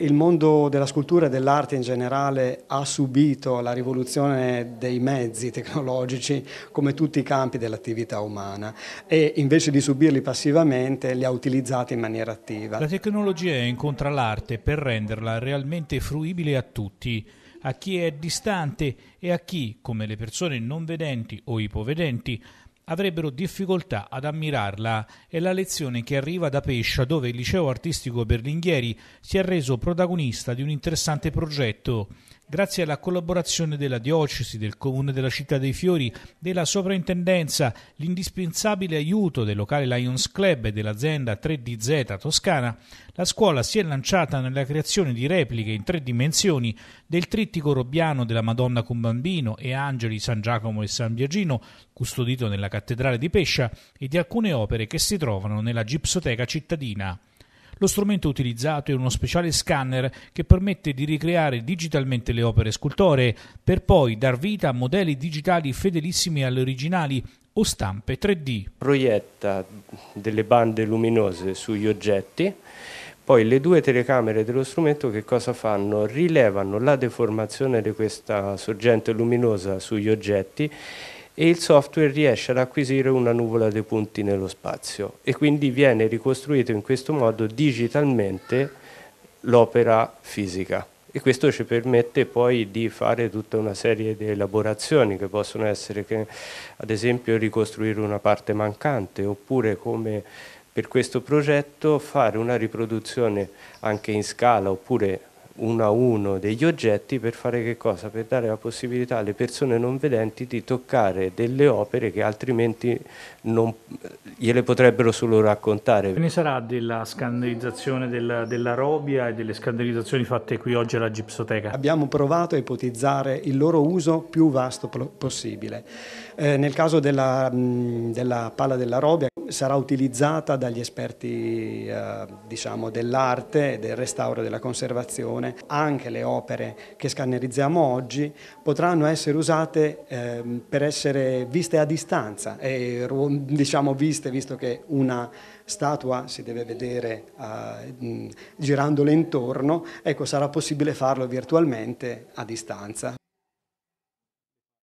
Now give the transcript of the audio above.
Il mondo della scultura e dell'arte in generale ha subito la rivoluzione dei mezzi tecnologici come tutti i campi dell'attività umana e invece di subirli passivamente li ha utilizzati in maniera attiva. La tecnologia incontra l'arte per renderla realmente fruibile a tutti, a chi è distante e a chi, come le persone non vedenti o ipovedenti, avrebbero difficoltà ad ammirarla. È la lezione che arriva da Pescia, dove il liceo artistico Berlinghieri si è reso protagonista di un interessante progetto grazie alla collaborazione della diocesi, del comune della città dei fiori, della sovrintendenza, l'indispensabile aiuto del locale Lions Club e dell'azienda 3DZ Toscana, la scuola si è lanciata nella creazione di repliche in tre dimensioni del trittico robbiano della Madonna con Bambino e Angeli San Giacomo e San Biagino, custodito nella cattedrale di Pescia, e di alcune opere che si trovano nella gipsoteca cittadina. Lo strumento utilizzato è uno speciale scanner che permette di ricreare digitalmente le opere scultoree per poi dar vita a modelli digitali fedelissimi alle originali o stampe 3D. Proietta delle bande luminose sugli oggetti poi le due telecamere dello strumento che cosa fanno? Rilevano la deformazione di questa sorgente luminosa sugli oggetti e il software riesce ad acquisire una nuvola dei punti nello spazio e quindi viene ricostruito in questo modo digitalmente l'opera fisica. E questo ci permette poi di fare tutta una serie di elaborazioni che possono essere che, ad esempio ricostruire una parte mancante oppure come per questo progetto fare una riproduzione anche in scala oppure uno a uno degli oggetti per fare che cosa? Per dare la possibilità alle persone non vedenti di toccare delle opere che altrimenti non, gliele potrebbero solo raccontare. Che ne sarà della scannerizzazione della, della robia e delle scannerizzazioni fatte qui oggi alla Gipsoteca? Abbiamo provato a ipotizzare il loro uso più vasto possibile. Eh, nel caso della, mh, della palla della robia sarà utilizzata dagli esperti eh, diciamo, dell'arte, del restauro e della conservazione. Anche le opere che scannerizziamo oggi potranno essere usate eh, per essere viste a distanza e diciamo viste visto che una statua si deve vedere eh, girandola intorno, ecco sarà possibile farlo virtualmente a distanza.